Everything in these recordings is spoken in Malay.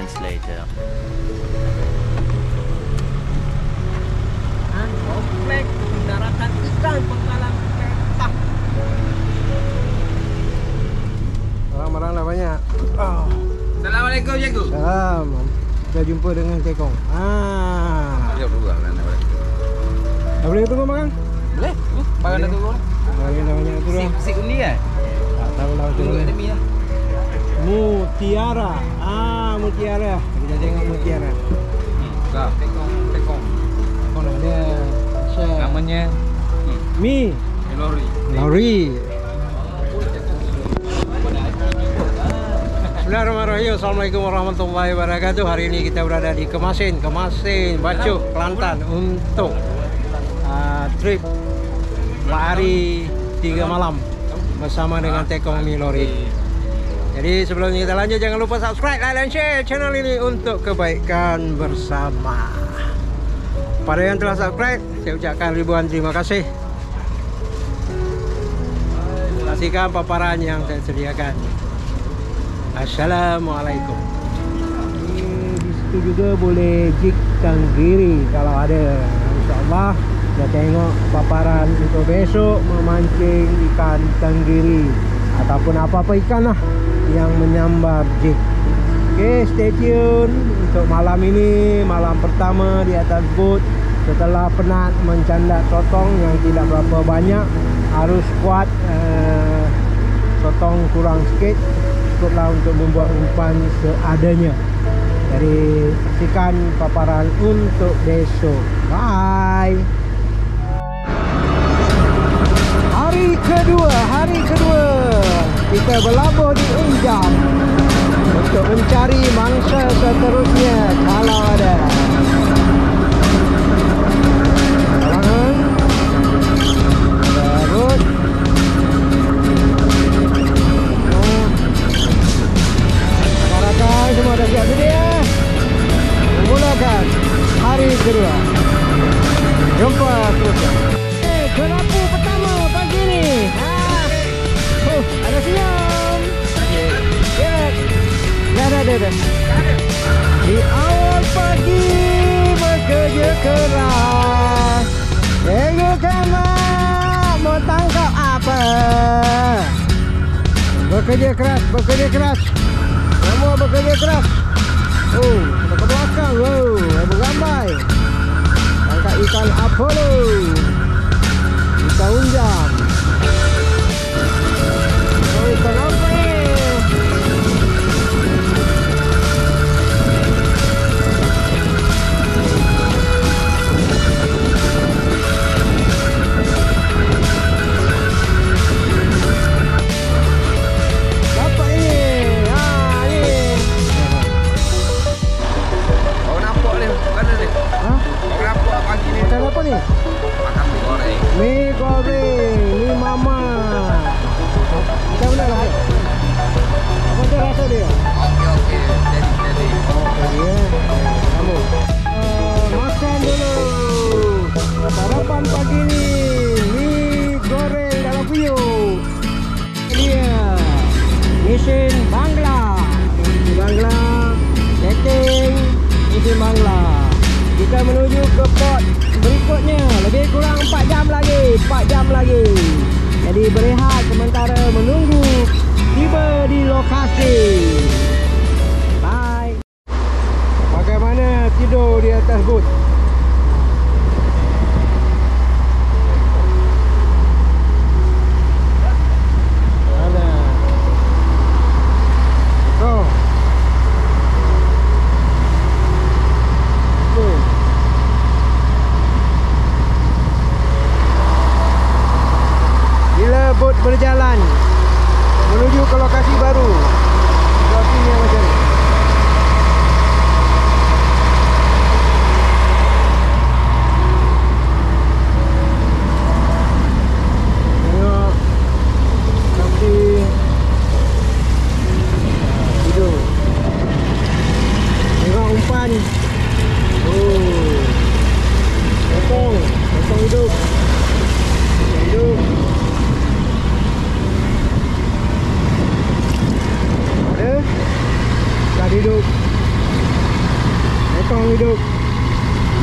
moments later. komplek daratan. Orang-orang dah banyak. Oh. Assalamualaikum cikgu. Salam. Kita jumpa dengan Kekong. Ah. Ya dulu lah nak balik. Dah boleh tunggu makan? Boleh? Barang dah turun. Barang dah banyak turun. Undi kan? Tak tahu lah Tunggu lah. Mutiara. Ah, mutiara. Kita tengok mutiara. Hmm. Dah, tekong tekong. Kau nak dia share. Namanya hmm. Mi. Lori. Lori. Bismillahirrahmanirrahim. Assalamualaikum warahmatullahi wabarakatuh. Hari ini kita berada di Kemasin, Kemasin, Bacuk, Kelantan untuk uh, trip 4 hari 3 malam bersama dengan Tekong Mi Lori. Jadi sebelum kita lanjut jangan lupa subscribe, like dan share channel ini untuk kebaikan bersama. Pada yang telah subscribe, saya ucapkan ribuan terima kasih. Saksikan paparan yang saya sediakan. Assalamualaikum. Situ juga boleh jig tanggiri kalau ada. InsyaAllah kita tengok paparan untuk besok memancing ikan tanggiri ataupun apa-apa ikan lah yang menyambar jig. Okay, stay tune untuk malam ini, malam pertama di atas boat setelah penat mencandak sotong yang tidak berapa banyak harus kuat uh, sotong kurang sikit cukuplah untuk membuat umpan seadanya. Jadi saksikan paparan untuk besok. Bye. Hari kedua hari kedua kita berlabuh di kedua. Jumpa terusnya. Eh, kerapu pertama pagi ni ah. Oh, ada senyum Ya, dah dah dah dah Di awal pagi bekerja keras. Tengokkan mak mau tangkap apa? Bekerja keras, bekerja keras. Semua bekerja keras. Oh, ke belakang wow, Beramai. Tangkap ikan Apollo. Ikan unjam 4 jam lagi. Jadi berehat sementara menunggu tiba di lokasi. Bye. Bagaimana tidur di atas boot? Mana? Oh. Okey. Bila bot berjalan menuju ke lokasi hidup.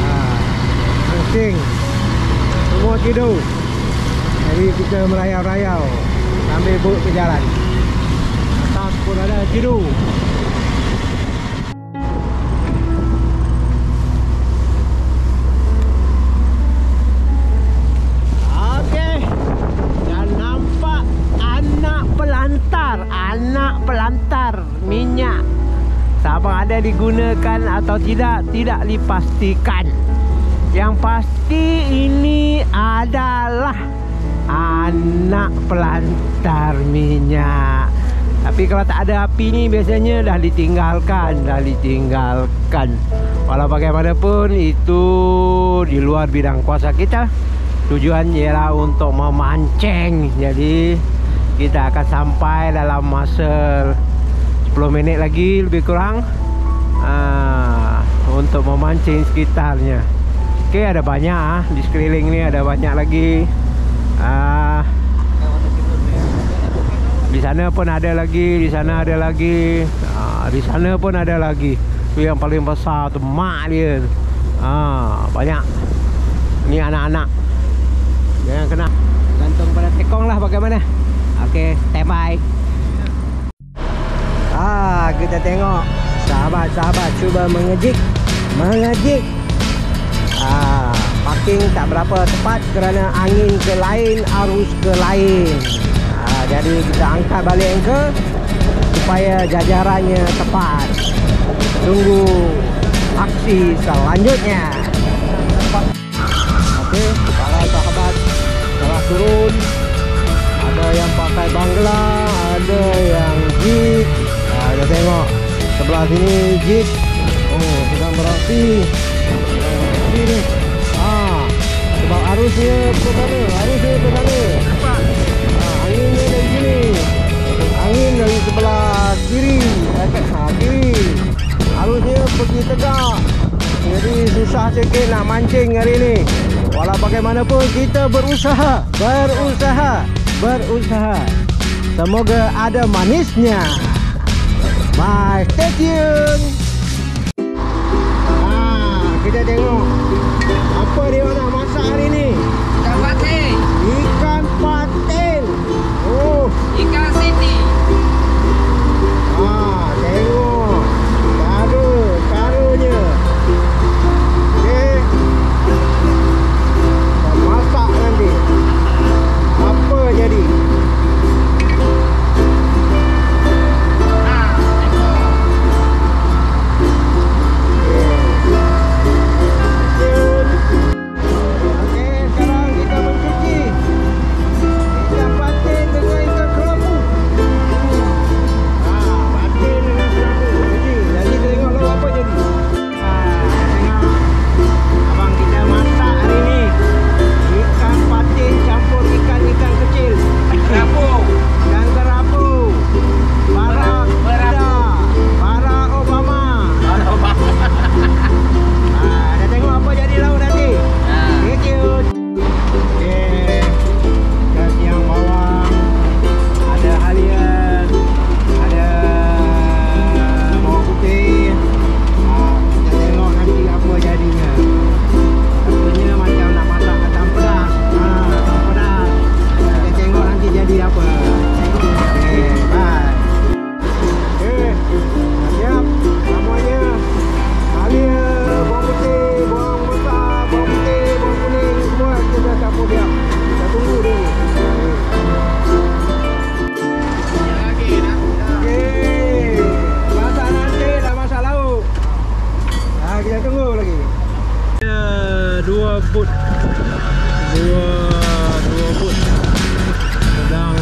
Ha, Mancing Semua tidur. Jadi kita merayau-rayau. Sambil buat berjalan. Atas pun ada tidur ada digunakan atau tidak, tidak dipastikan. Yang pasti ini adalah anak pelantar minyak. Tapi kalau tak ada api ni biasanya dah ditinggalkan, dah ditinggalkan. Walau bagaimanapun itu di luar bidang kuasa kita. Tujuan ialah untuk memancing. Jadi kita akan sampai dalam masa 10 minit lagi lebih kurang ah, untuk memancing sekitarnya. Okey ada banyak ah di sekeliling ni ada banyak lagi. Ah di sana pun ada lagi, di sana ada lagi. Ah di sana pun ada lagi. Tu yang paling besar tu mak dia. Ah banyak. Ni anak-anak. Jangan kena gantung pada tekong lah bagaimana. Okey, standby. Ah, kita tengok sahabat-sahabat cuba mengejik, mengejik. Ah, parking tak berapa tepat kerana angin ke lain, arus ke lain. Ah, jadi kita angkat balik anchor supaya jajarannya tepat. Tunggu aksi selanjutnya. Okey, kalau sahabat telah turun ada yang pakai bangla, ada yang jeep. Nah, kita tengok sebelah sini jeep. Oh, sedang beraksi. Sedang beraksi ni. Ah, sebab arusnya ke sana, arusnya ke sana. Ah, anginnya dari sini. Angin dari sebelah kiri, eh, ha, kiri. Arusnya pergi tegak. Jadi susah sikit nak mancing hari ni. Walau bagaimanapun kita berusaha, berusaha, berusaha. Semoga ada manisnya. Bye, stay tune. Ah, kita tengok boot. Dua dua boot. Sedang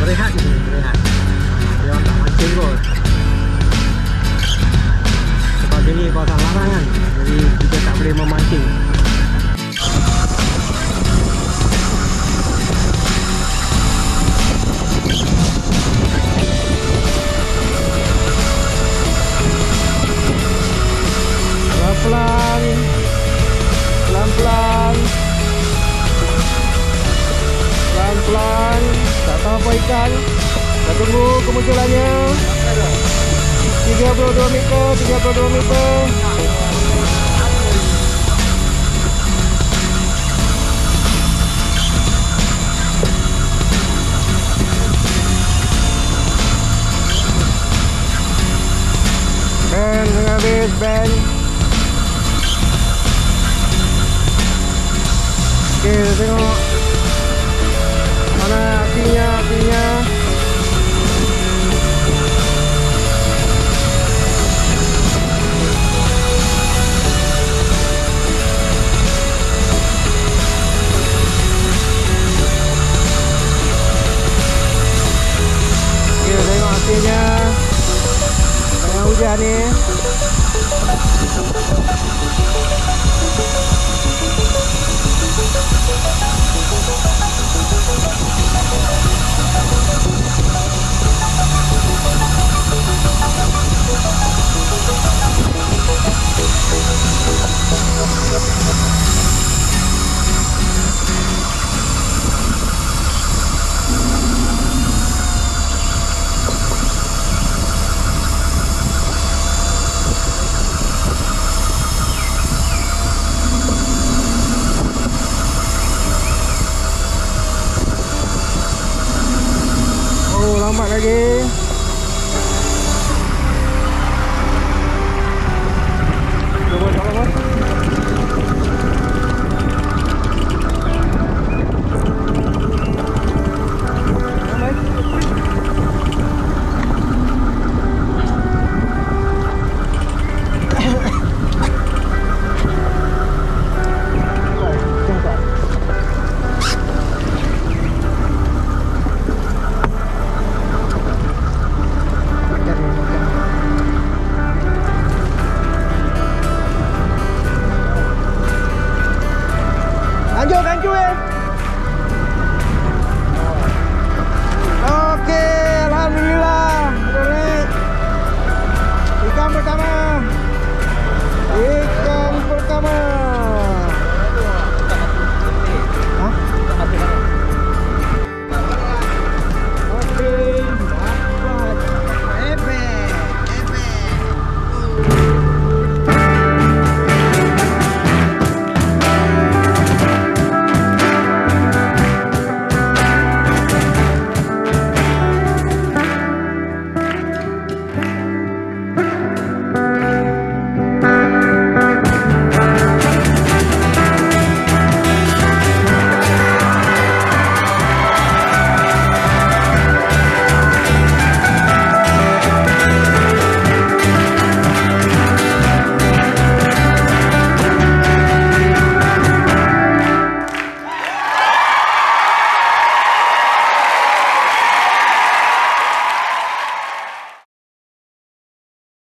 berehat ni, berehat. Dia orang tak mancing kot. Sebab dia ni kawasan larangan. Jadi kita tak boleh memancing. Pelan-pelan Tak tahu apa ikan Kita tunggu kemunculannya 32 meter. 32 meter Ben tengah habis Ben. Okay kita tengok